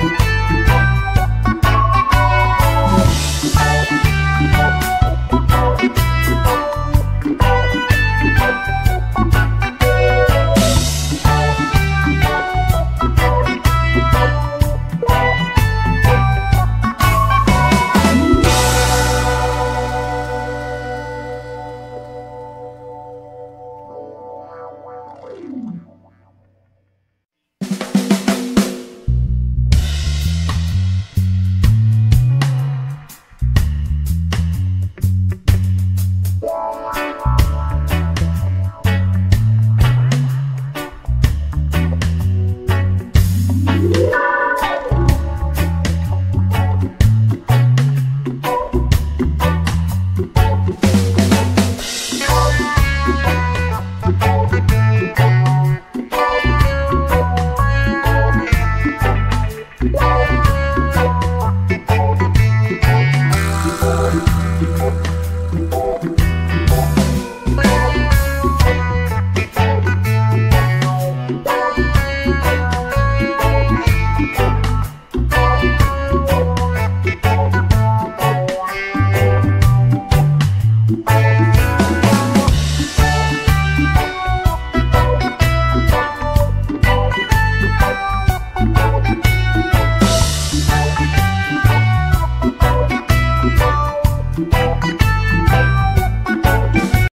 Bye.